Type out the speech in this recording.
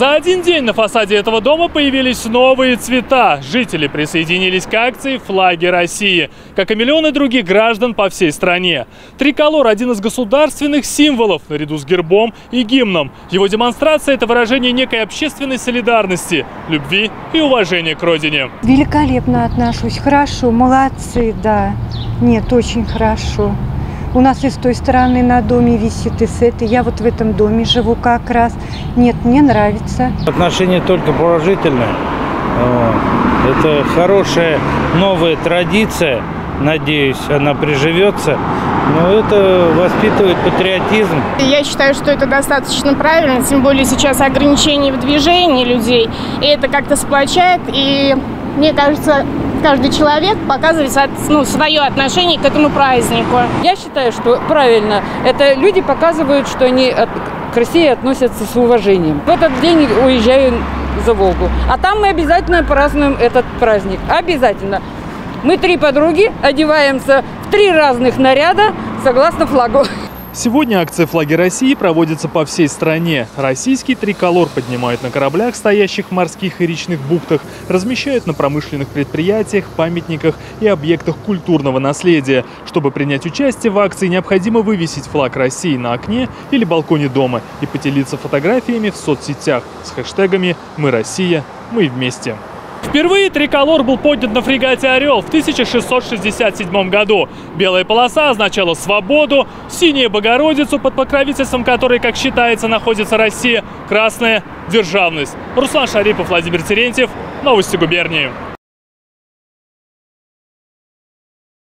За один день на фасаде этого дома появились новые цвета. Жители присоединились к акции «Флаги России», как и миллионы других граждан по всей стране. Триколор – один из государственных символов, наряду с гербом и гимном. Его демонстрация – это выражение некой общественной солидарности, любви и уважения к родине. Великолепно отношусь, хорошо, молодцы, да. Нет, очень хорошо. У нас и с той стороны на доме висит, и с этой. Я вот в этом доме живу как раз. Нет, мне нравится. Отношение только положительное. Это хорошая новая традиция. Надеюсь, она приживется. Но это воспитывает патриотизм. Я считаю, что это достаточно правильно, тем более сейчас ограничения в движении людей. И это как-то сплочает. И мне кажется, каждый человек показывает ну, свое отношение к этому празднику. Я считаю, что правильно. Это люди показывают, что они к России относятся с уважением. В этот день уезжаю за Волгу. А там мы обязательно празднуем этот праздник. Обязательно. Мы три подруги одеваемся в три разных наряда согласно флагу. Сегодня акция «Флаги России» проводится по всей стране. Российский триколор поднимают на кораблях, стоящих в морских и речных бухтах, размещают на промышленных предприятиях, памятниках и объектах культурного наследия. Чтобы принять участие в акции, необходимо вывесить флаг России на окне или балконе дома и поделиться фотографиями в соцсетях с хэштегами «Мы Россия, мы вместе». Впервые триколор был поднят на фрегате «Орел» в 1667 году. Белая полоса означала свободу, синяя – Богородицу, под покровительством которой, как считается, находится Россия, красная – державность. Руслан Шарипов, Владимир Терентьев. Новости губернии.